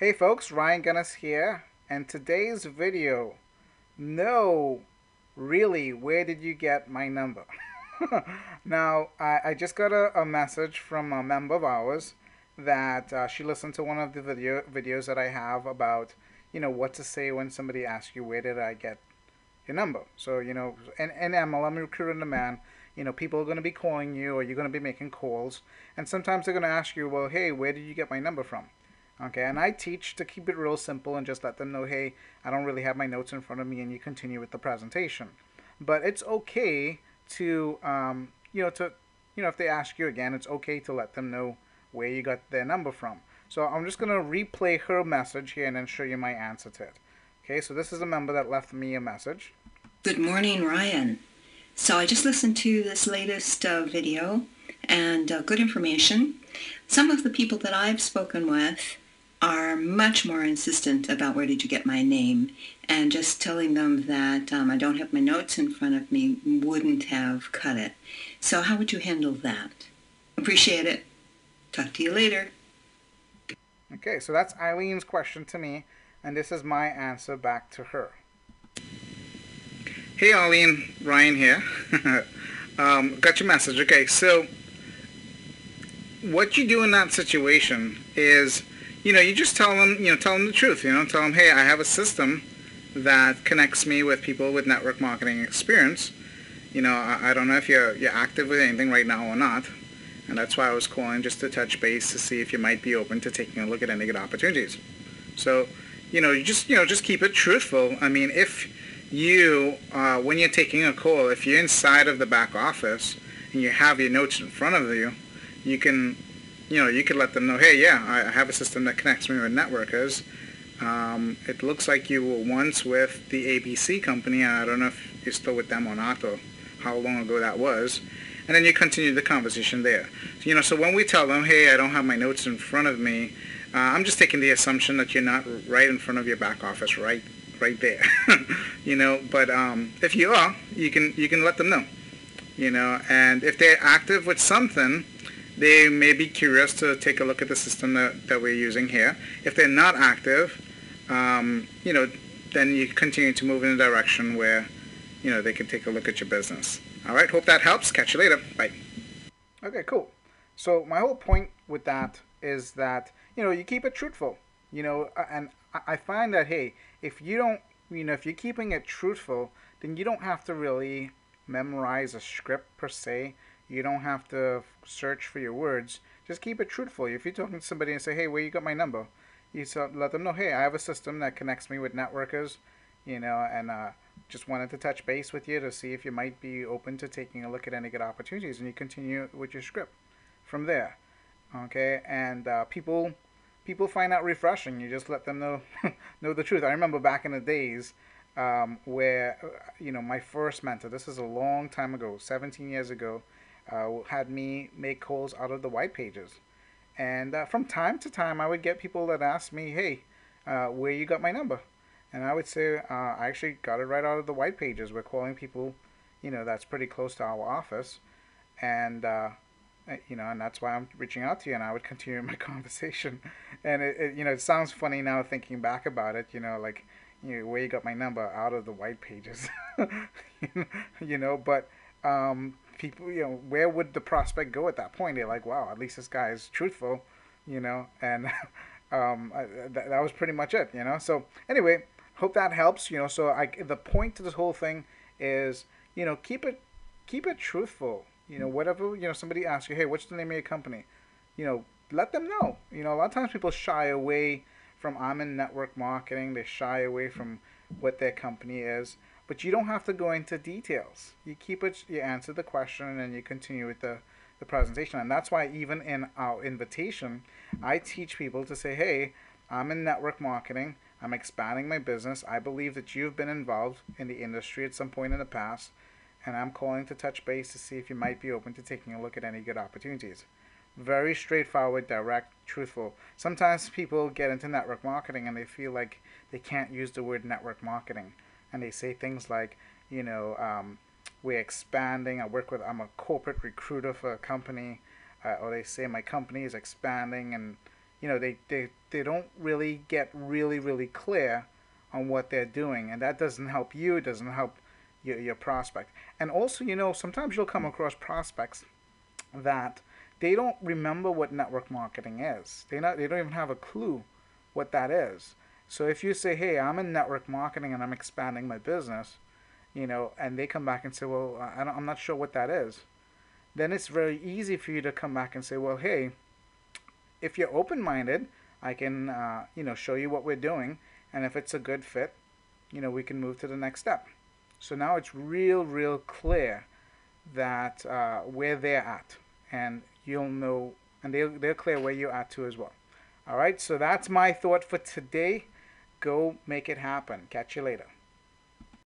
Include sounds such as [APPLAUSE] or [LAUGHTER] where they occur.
Hey folks, Ryan Gunness here, and today's video, no, really, where did you get my number? [LAUGHS] now, I, I, just got a, a, message from a member of ours that uh, she listened to one of the video videos that I have about, you know, what to say when somebody asks you, where did I get your number? So, you know, in, in MLM Recruiter on Demand, you know, people are going to be calling you or you're going to be making calls, and sometimes they're going to ask you, well, hey, where did you get my number from? Okay, and I teach to keep it real simple and just let them know, hey, I don't really have my notes in front of me, and you continue with the presentation. But it's okay to, um, you know, to, you know, if they ask you again, it's okay to let them know where you got their number from. So I'm just going to replay her message here and then show you my answer to it. Okay, so this is a member that left me a message. Good morning, Ryan. So I just listened to this latest uh, video and uh, good information. Some of the people that I've spoken with are much more insistent about where did you get my name and just telling them that um, I don't have my notes in front of me wouldn't have cut it. So how would you handle that? Appreciate it. Talk to you later. Okay, so that's Eileen's question to me, and this is my answer back to her. Hey Eileen, Ryan here. [LAUGHS] um, got your message. Okay, so what you do in that situation is you know, you just tell them, you know, tell them the truth. You know, tell them, hey, I have a system that connects me with people with network marketing experience. You know, I, I don't know if you're you're active with anything right now or not, and that's why I was calling just to touch base to see if you might be open to taking a look at any good opportunities. So, you know, you just you know just keep it truthful. I mean, if you uh, when you're taking a call, if you're inside of the back office and you have your notes in front of you, you can you know, you could let them know, hey, yeah, I have a system that connects me with networkers. Um, it looks like you were once with the ABC company. I don't know if you're still with them or not, or how long ago that was. And then you continue the conversation there. So, you know, so when we tell them, hey, I don't have my notes in front of me, uh, I'm just taking the assumption that you're not right in front of your back office, right, right there. [LAUGHS] you know, but um, if you are, you can you can let them know. You know, and if they're active with something, they may be curious to take a look at the system that, that we're using here. If they're not active, um, you know, then you continue to move in a direction where, you know, they can take a look at your business. All right, hope that helps. Catch you later. Bye. Okay, cool. So my whole point with that is that, you know, you keep it truthful. You know, and I find that, hey, if you don't, you know, if you're keeping it truthful, then you don't have to really memorize a script per se you don't have to search for your words. Just keep it truthful. If you're talking to somebody and say, hey, where you got my number? You let them know, hey, I have a system that connects me with networkers, you know, and uh, just wanted to touch base with you to see if you might be open to taking a look at any good opportunities. And you continue with your script from there. Okay, and uh, people people find that refreshing. You just let them know [LAUGHS] know the truth. I remember back in the days um, where uh, you know my first mentor. This is a long time ago, 17 years ago had me make calls out of the white pages. And uh, from time to time, I would get people that asked me, hey, uh, where you got my number? And I would say, uh, I actually got it right out of the white pages. We're calling people, you know, that's pretty close to our office. And, uh, eh, you know, and that's why I'm reaching out to you. And I would [LAUGHS] continue my conversation. And, it, it, you know, it sounds funny now thinking back about it, you know, like, you know, where you got my number out of the white pages, [LAUGHS] you know, but um, people, you know, where would the prospect go at that point? They're like, wow, at least this guy is truthful, you know, and [LAUGHS] um, that, that was pretty much it, you know. So anyway, hope that helps, you know. So I, the point to this whole thing is, you know, keep it, keep it truthful. You know, whatever you know, somebody asks you, hey, what's the name of your company? You know, let them know. You know, a lot of times people shy away from I'm in network marketing. They shy away from what their company is but you don't have to go into details. You keep it, you answer the question, and then you continue with the, the presentation. And that's why even in our invitation, I teach people to say, hey, I'm in network marketing. I'm expanding my business. I believe that you've been involved in the industry at some point in the past, and I'm calling to touch base to see if you might be open to taking a look at any good opportunities. Very straightforward, direct, truthful. Sometimes people get into network marketing and they feel like they can't use the word network marketing and they say things like, you know, um, we're expanding. I work with, I'm a corporate recruiter for a company, uh, or they say my company is expanding, and you know, they, they, they don't really get really, really clear on what they're doing. And that doesn't help you, it doesn't help your, your prospect. And also, you know, sometimes you'll come across prospects that they don't remember what network marketing is. They not they don't even have a clue what that is. So if you say, "Hey, I'm in network marketing and I'm expanding my business," you know, and they come back and say, "Well, I am not sure what that is," then it's very easy for you to come back and say, "Well, hey, if you're open-minded, I can, uh, you know, show you what we're doing, and if it's a good fit, you know, we can move to the next step." So now it's real, real clear that uh, where they're at, and you'll know, and they'll, they'll clear where you're at too as well. All right, so that's my thought for today. Go make it happen. Catch you later.